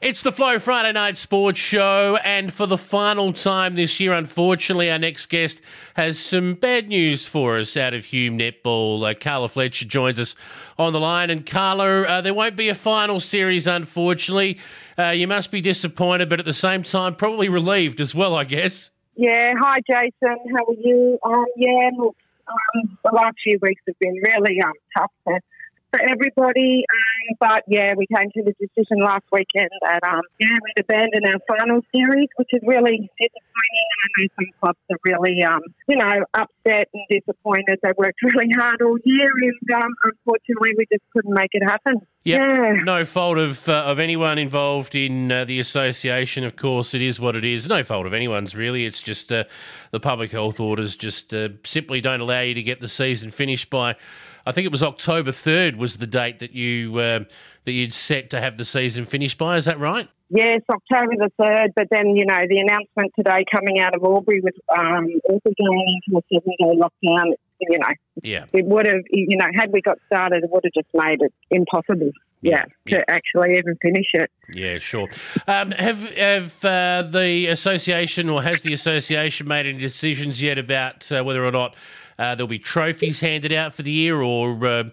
It's the Flow Friday Night Sports Show, and for the final time this year, unfortunately, our next guest has some bad news for us out of Hume Netball. Uh, Carla Fletcher joins us on the line, and Carla, uh, there won't be a final series, unfortunately. Uh, you must be disappointed, but at the same time, probably relieved as well, I guess. Yeah, hi Jason, how are you? Um, yeah, look, um, the last few weeks have been really um, tough for for everybody. But yeah, we came to the decision last weekend that um, yeah, we'd abandon our final series, which is really disappointing. And I know some clubs are really um, you know upset and disappointed. They worked really hard all year, and um, unfortunately, we just couldn't make it happen. Yep. Yeah, no fault of uh, of anyone involved in uh, the association. Of course, it is what it is. No fault of anyone's really. It's just uh, the public health orders just uh, simply don't allow you to get the season finished by I think it was October third was the date that you uh, that you'd set to have the season finished by. Is that right? Yes, October the third. But then you know the announcement today coming out of Albury with um, also going into a seven day lockdown. You know, yeah, it would have. You know, had we got started, it would have just made it impossible. Yeah, yeah, to actually even finish it. Yeah, sure. Um, have have uh, the association or has the association made any decisions yet about uh, whether or not uh, there'll be trophies handed out for the year, or uh,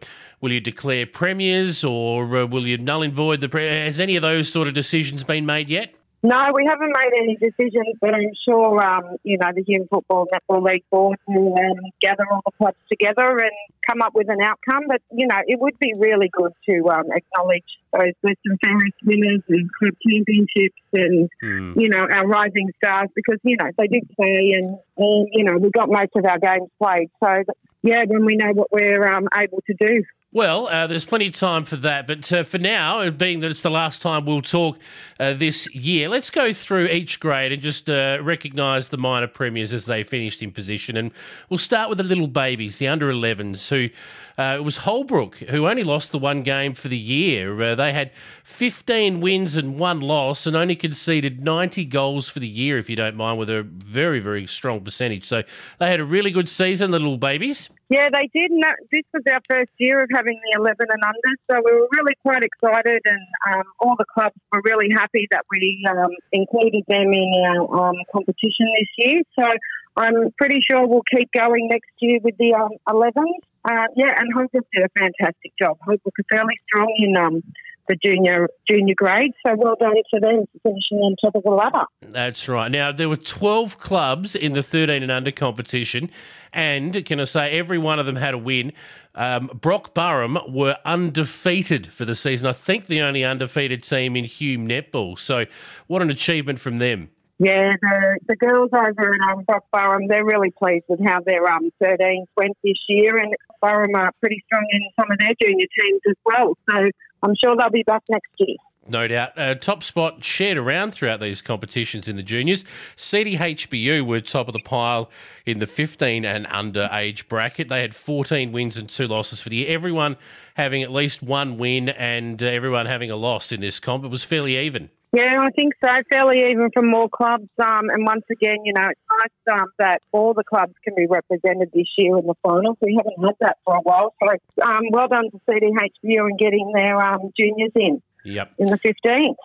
will you declare premiers, or uh, will you null and void the? Pre- Has any of those sort of decisions been made yet? No, we haven't made any decisions, but I'm sure, um, you know, the Hume Football Netball League Board will um, gather all the clubs together and come up with an outcome. But, you know, it would be really good to um, acknowledge those best and fairest winners and club championships and, mm. you know, our rising stars because, you know, they did play and, and, you know, we got most of our games played. So, yeah, then we know what we're um, able to do. Well, uh, there's plenty of time for that, but uh, for now, being that it's the last time we'll talk uh, this year, let's go through each grade and just uh, recognise the minor premiers as they finished in position. And we'll start with the little babies, the under 11s, who uh, it was Holbrook who only lost the one game for the year. Uh, they had 15 wins and one loss and only conceded 90 goals for the year, if you don't mind, with a very, very strong percentage. So they had a really good season, the little babies. Yeah, they did. And this was our first year of having the 11 and under, so we were really quite excited, and um, all the clubs were really happy that we um, included them in our um, competition this year. So I'm pretty sure we'll keep going next year with the um, 11s. Uh, yeah, and Holbrook did a fantastic job. Holbrook are fairly strong in um, the junior junior grade. So well done to them for finishing on top of the ladder. That's right. Now there were twelve clubs in the thirteen and under competition, and can I say every one of them had a win. Um, Brock Burrum were undefeated for the season. I think the only undefeated team in Hume netball. So what an achievement from them. Yeah, the, the girls over at um, Brock Burrum, they're really pleased with how their um, 13s went this year, and Burrum are pretty strong in some of their junior teams as well. So I'm sure they'll be back next year. No doubt. Uh, top spot shared around throughout these competitions in the juniors. CDHBU were top of the pile in the 15 and under age bracket. They had 14 wins and two losses for the year. Everyone having at least one win and uh, everyone having a loss in this comp. It was fairly even. Yeah, I think so. Fairly even from more clubs. Um, and once again, you know, it's nice um, that all the clubs can be represented this year in the finals. We haven't had that for a while. So um, well done to CDHBU and getting their um, juniors in. Yep. In the 15th.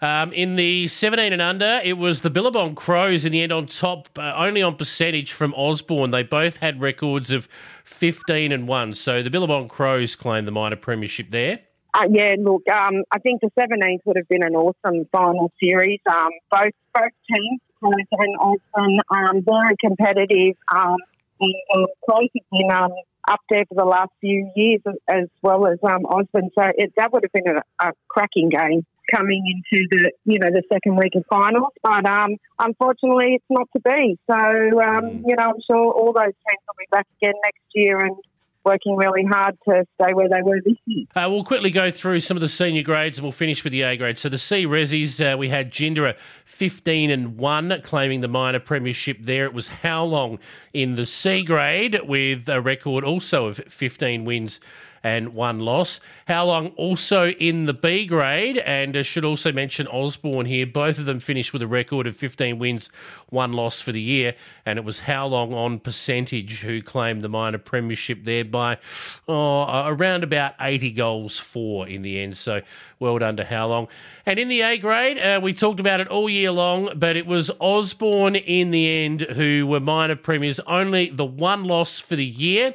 Um, in the 17 and under, it was the Billabong Crows in the end on top, uh, only on percentage from Osborne. They both had records of 15 and 1. So the Billabong Crows claimed the minor premiership there. Uh, yeah, look, um, I think the 17th would have been an awesome final series. Um, both both teams, Crows and Osborne, um, very competitive. Um, and uh, Crows have been um, up there for the last few years as well as um, Osborne. So it, that would have been a, a, cracking game coming into the you know the second week of finals. But um, unfortunately, it's not to be. So um, mm. you know, I'm sure all those teams will be back again next year and working really hard to stay where they were this year. Uh, we'll quickly go through some of the senior grades and we'll finish with the A grade. So the C Resis, uh, we had Jindera 15 and 1, claiming the minor premiership there. It was Howlong in the C grade with a record also of 15 wins and one loss. Howlong also in the B grade, and I should also mention Osborne here. Both of them finished with a record of 15 wins, one loss for the year, and it was Howlong on percentage who claimed the minor premiership there by oh, around about 80 goals for in the end. So well done to Howlong. And in the A grade, uh, we talked about it all year long, but it was Osborne in the end who were minor premiers, only the one loss for the year.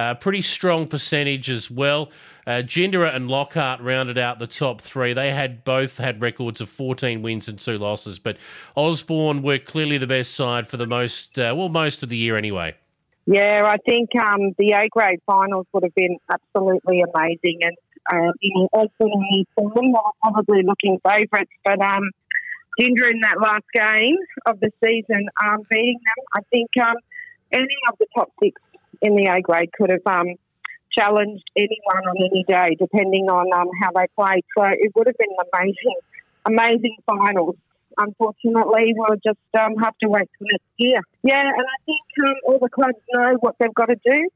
Uh, pretty strong percentage as well. Uh, and Lockhart rounded out the top three. They had both had records of 14 wins and two losses, but Osborne were clearly the best side for the most, uh, well, most of the year anyway. Yeah, I think um, the A grade finals would have been absolutely amazing, and uh, you know, Osborne and Thorn were probably looking favourites, but um, in that last game of the season, um, beating them, I think um, any of the top six in the A grade could have um, challenged anyone on any day, depending on um, how they played. So it would have been an amazing, amazing finals. Unfortunately, we'll just um, have to wait till next year. Yeah, and I think um, all the clubs know what they've got to do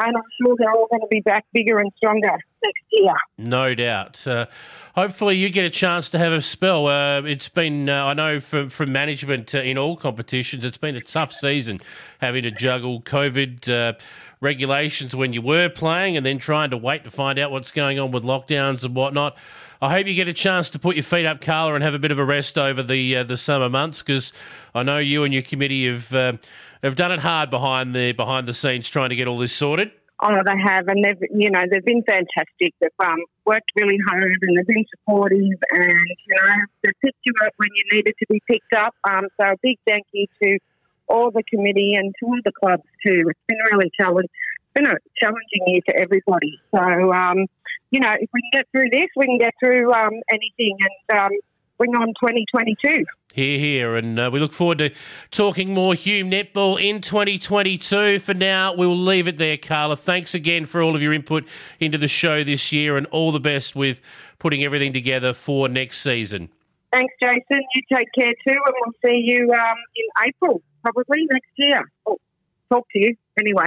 and I'm sure they're all going to be back bigger and stronger next year. No doubt. Uh, hopefully, you get a chance to have a spell. Uh, it's been, uh, I know, from from management uh, in all competitions, it's been a tough season having to juggle COVID uh, regulations when you were playing, and then trying to wait to find out what's going on with lockdowns and whatnot. I hope you get a chance to put your feet up, Carla, and have a bit of a rest over the uh, the summer months because I know you and your committee have have done it hard behind the behind the scenes trying to get all this sorted. Oh, they have, and they've you know they've been fantastic. They've um, worked really hard and they've been supportive, and you know they picked you up when you needed to be picked up. Um, so a big thank you to all the committee and to all the clubs too. It's been really challenging. Been a challenging year for everybody. So um, you know, if we can get through this, we can get through um, anything and um, bring on 2022. Hear, hear, and uh, we look forward to talking more Hume netball in 2022. For now, we'll leave it there, Carla. Thanks again for all of your input into the show this year, and all the best with putting everything together for next season. Thanks, Jason. You take care too, and we'll see you um, in April, probably next year. Oh, talk to you anyway.